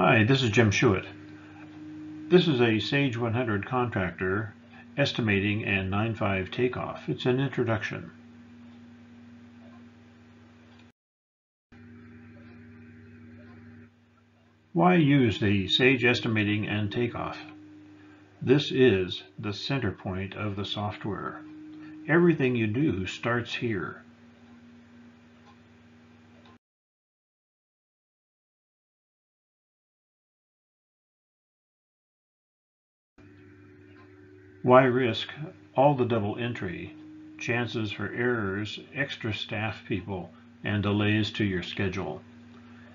Hi, this is Jim Schuett. This is a Sage 100 contractor estimating and 9.5 takeoff. It's an introduction. Why use the Sage estimating and takeoff? This is the center point of the software. Everything you do starts here. Why risk all the double entry, chances for errors, extra staff people, and delays to your schedule?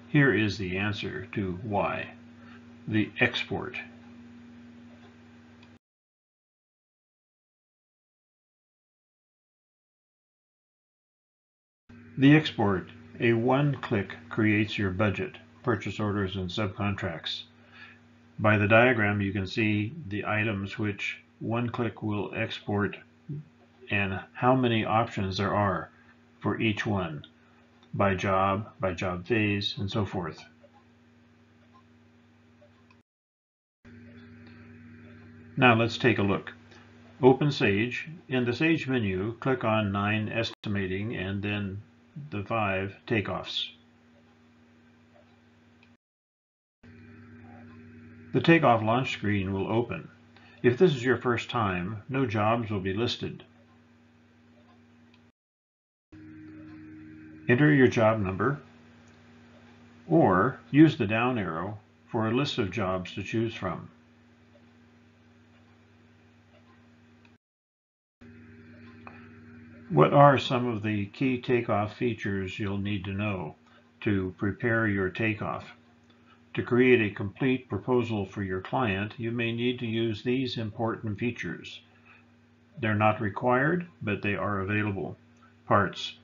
Here is the answer to why. The export. The export, a one-click creates your budget, purchase orders, and subcontracts. By the diagram, you can see the items which one click will export and how many options there are for each one by job, by job phase, and so forth. Now let's take a look. Open Sage. In the Sage menu, click on 9 Estimating and then the 5 Takeoffs. The Takeoff launch screen will open. If this is your first time, no jobs will be listed. Enter your job number or use the down arrow for a list of jobs to choose from. What are some of the key takeoff features you'll need to know to prepare your takeoff? To create a complete proposal for your client, you may need to use these important features. They're not required, but they are available. Parts.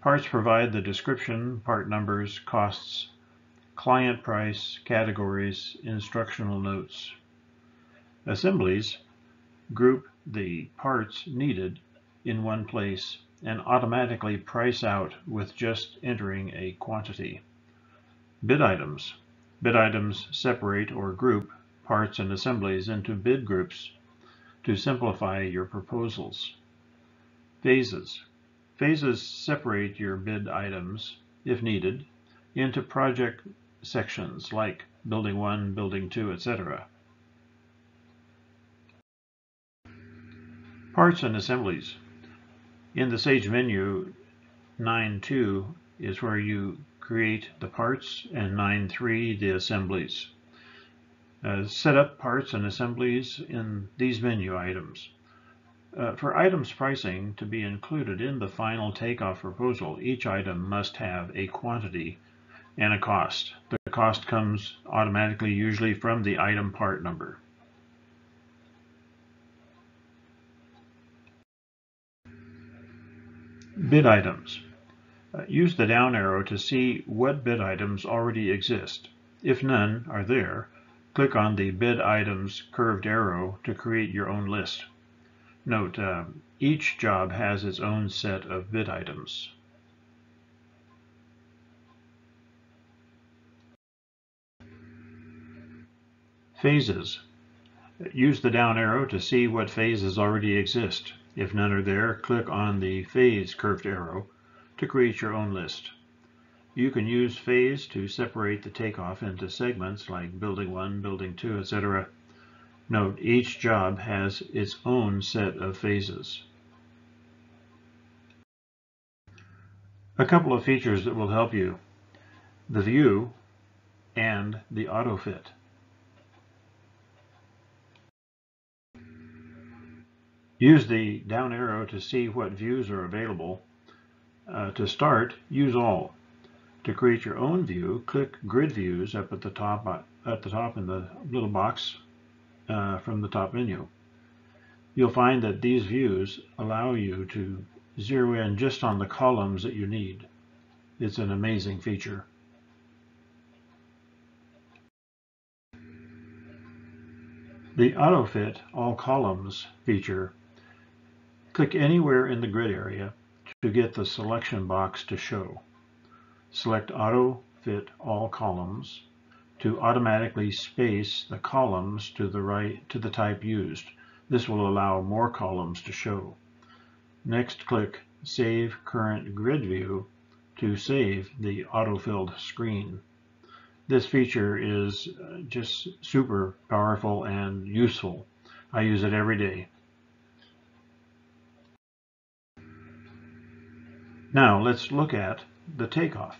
Parts provide the description, part numbers, costs, client price, categories, instructional notes. Assemblies group the parts needed in one place and automatically price out with just entering a quantity. Bid items Bid items separate or group parts and assemblies into bid groups to simplify your proposals. Phases. Phases separate your bid items, if needed, into project sections like Building 1, Building 2, etc. Parts and assemblies. In the Sage menu, 9.2 is where you create the parts, and 9.3 the assemblies. Uh, set up parts and assemblies in these menu items. Uh, for items pricing to be included in the final takeoff proposal, each item must have a quantity and a cost. The cost comes automatically usually from the item part number. Bid items. Uh, use the down arrow to see what bid items already exist. If none are there, click on the bid items curved arrow to create your own list. Note, uh, each job has its own set of bid items. Phases. Use the down arrow to see what phases already exist. If none are there, click on the phase curved arrow to create your own list. You can use phase to separate the takeoff into segments like building 1, building 2, etc. Note, each job has its own set of phases. A couple of features that will help you. The view and the auto fit. Use the down arrow to see what views are available uh, to start, use all. To create your own view, click Grid Views up at the top uh, at the top in the little box uh, from the top menu. You'll find that these views allow you to zero in just on the columns that you need. It's an amazing feature. The AutoFit All Columns feature. Click anywhere in the grid area to get the selection box to show. Select Auto Fit All Columns, to automatically space the columns to the right to the type used. This will allow more columns to show. Next click Save Current Grid View to save the auto-filled screen. This feature is uh, just super powerful and useful. I use it every day. Now let's look at the takeoff.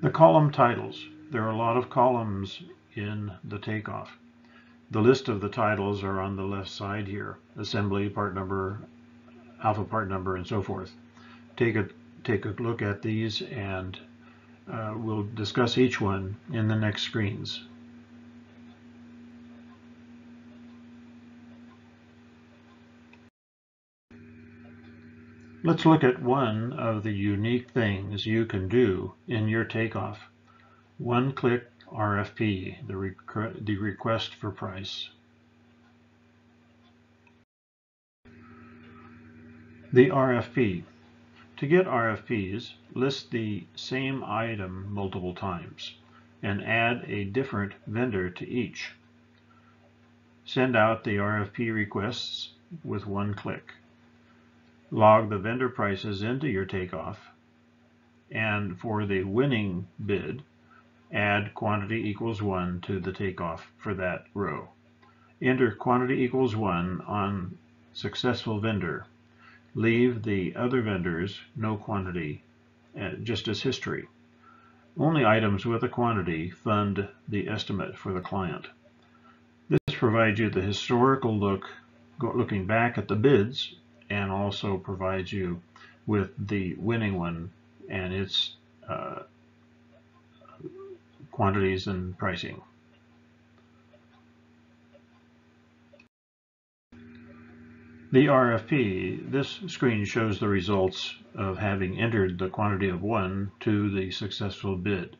The column titles. There are a lot of columns in the takeoff. The list of the titles are on the left side here. Assembly, part number, alpha part number, and so forth. Take a, take a look at these and uh, we'll discuss each one in the next screens. Let's look at one of the unique things you can do in your takeoff. One-click RFP, the, requ the request for price. The RFP. To get RFPs, list the same item multiple times and add a different vendor to each. Send out the RFP requests with one click log the vendor prices into your takeoff, and for the winning bid, add quantity equals 1 to the takeoff for that row. Enter quantity equals 1 on successful vendor. Leave the other vendors no quantity, uh, just as history. Only items with a quantity fund the estimate for the client. This provides you the historical look, looking back at the bids and also provides you with the winning one and its uh, quantities and pricing. The RFP, this screen shows the results of having entered the quantity of one to the successful bid.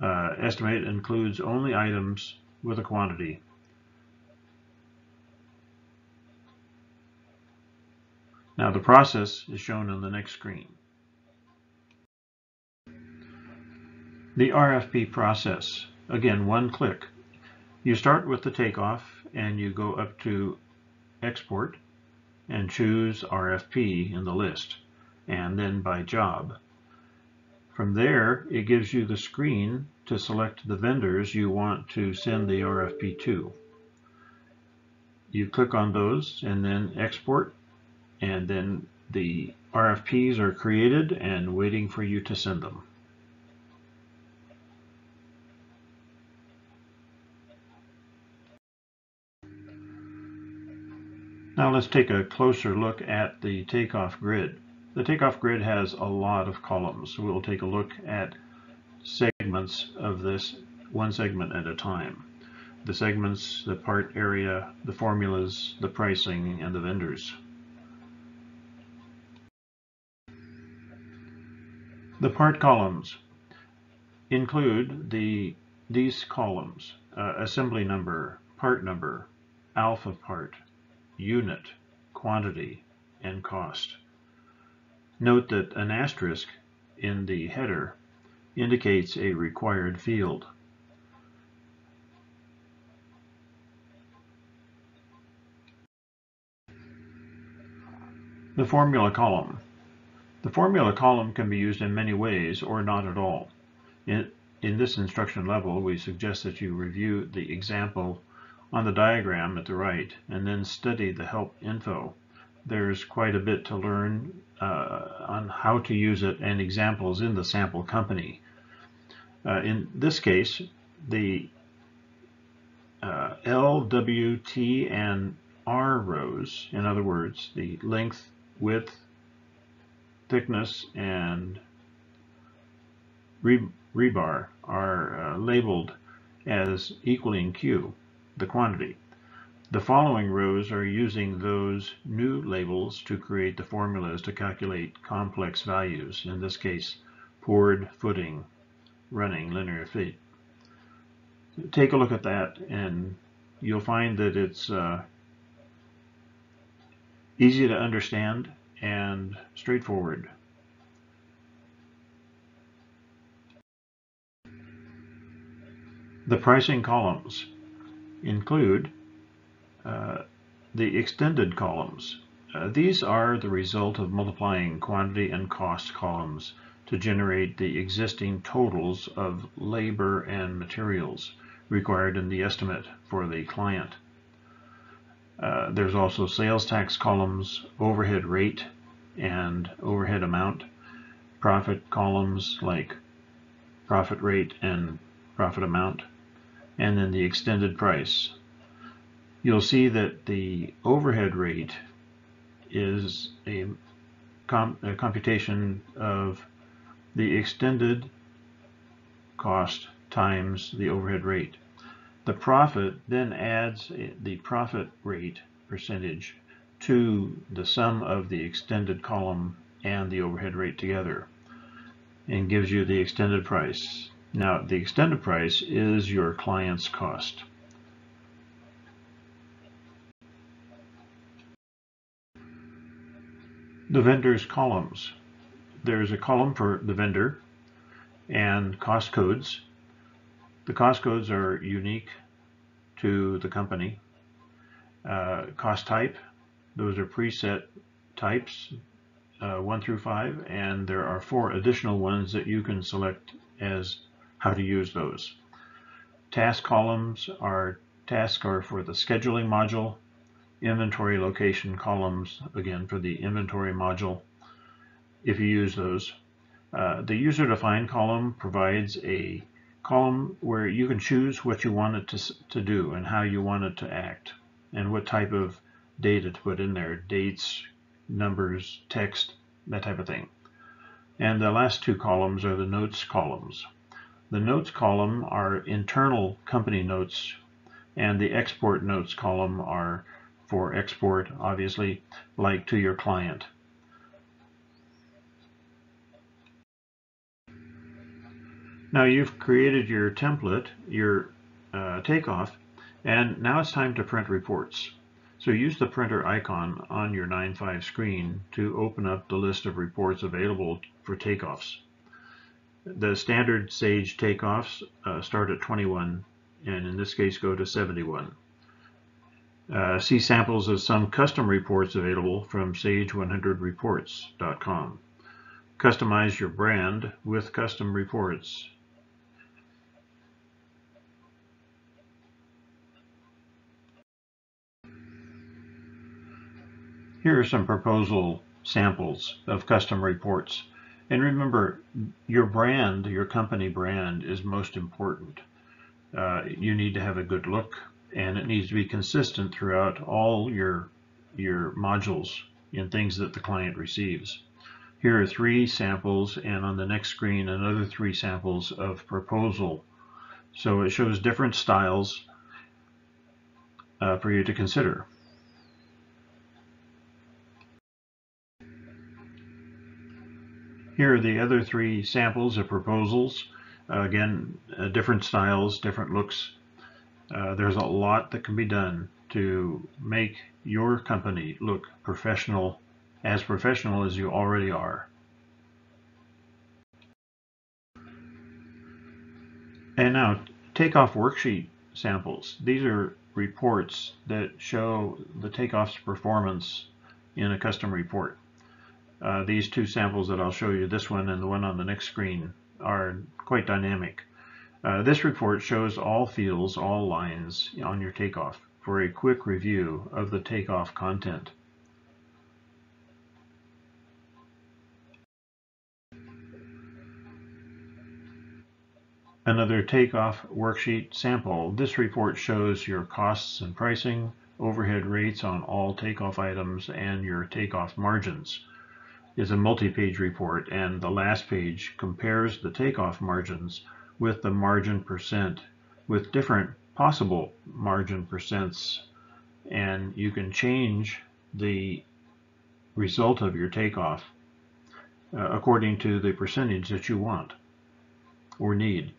Uh, estimate includes only items with a quantity Now the process is shown on the next screen. The RFP process, again one click. You start with the takeoff and you go up to export and choose RFP in the list and then by job. From there it gives you the screen to select the vendors you want to send the RFP to. You click on those and then export and then the RFPs are created and waiting for you to send them. Now let's take a closer look at the takeoff grid. The takeoff grid has a lot of columns. We'll take a look at segments of this one segment at a time. The segments, the part area, the formulas, the pricing, and the vendors. The part columns include the these columns, uh, assembly number, part number, alpha part, unit, quantity, and cost. Note that an asterisk in the header indicates a required field. The formula column the formula column can be used in many ways or not at all. In, in this instruction level, we suggest that you review the example on the diagram at the right and then study the help info. There's quite a bit to learn uh, on how to use it and examples in the sample company. Uh, in this case, the uh, L, W, T, and R rows, in other words, the length, width, thickness and rebar are uh, labeled as equaling Q, the quantity. The following rows are using those new labels to create the formulas to calculate complex values, in this case, poured, footing, running, linear feet. Take a look at that and you'll find that it's uh, Easy to understand and straightforward. The pricing columns include uh, the extended columns. Uh, these are the result of multiplying quantity and cost columns to generate the existing totals of labor and materials required in the estimate for the client. Uh, there's also sales tax columns, overhead rate and overhead amount, profit columns like profit rate and profit amount, and then the extended price. You'll see that the overhead rate is a, a computation of the extended cost times the overhead rate. The profit then adds the profit rate percentage to the sum of the extended column and the overhead rate together and gives you the extended price. Now, the extended price is your client's cost. The vendor's columns. There's a column for the vendor and cost codes. The cost codes are unique to the company. Uh, cost type, those are preset types, uh, one through five, and there are four additional ones that you can select as how to use those. Task columns are tasks are for the scheduling module, inventory location columns, again for the inventory module, if you use those. Uh, the user defined column provides a column where you can choose what you want it to, to do and how you want it to act and what type of data to put in there, dates, numbers, text, that type of thing. And the last two columns are the notes columns. The notes column are internal company notes, and the export notes column are for export, obviously, like to your client. Now you've created your template, your uh, takeoff, and now it's time to print reports. So use the printer icon on your 9.5 screen to open up the list of reports available for takeoffs. The standard Sage takeoffs uh, start at 21 and in this case go to 71. Uh, see samples of some custom reports available from sage100reports.com. Customize your brand with custom reports. Here are some proposal samples of custom reports. And remember, your brand, your company brand is most important. Uh, you need to have a good look and it needs to be consistent throughout all your, your modules and things that the client receives. Here are three samples and on the next screen another three samples of proposal. So it shows different styles uh, for you to consider. Here are the other three samples of proposals. Uh, again, uh, different styles, different looks. Uh, there's a lot that can be done to make your company look professional, as professional as you already are. And now, takeoff worksheet samples. These are reports that show the takeoff's performance in a custom report. Uh, these two samples that I'll show you, this one and the one on the next screen, are quite dynamic. Uh, this report shows all fields, all lines on your takeoff for a quick review of the takeoff content. Another takeoff worksheet sample. This report shows your costs and pricing, overhead rates on all takeoff items, and your takeoff margins is a multi-page report and the last page compares the takeoff margins with the margin percent with different possible margin percents and you can change the result of your takeoff uh, according to the percentage that you want or need.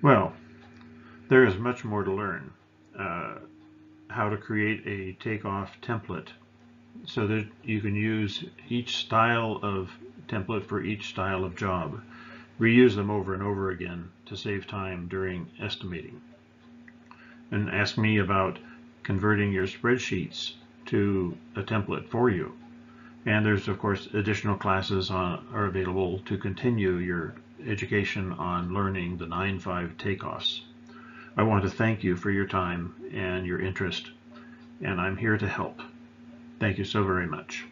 Well, there is much more to learn. Uh, how to create a takeoff template so that you can use each style of template for each style of job. Reuse them over and over again to save time during estimating. And ask me about converting your spreadsheets to a template for you. And there's of course additional classes on, are available to continue your education on learning the 9-5 takeoffs. I want to thank you for your time and your interest, and I'm here to help. Thank you so very much.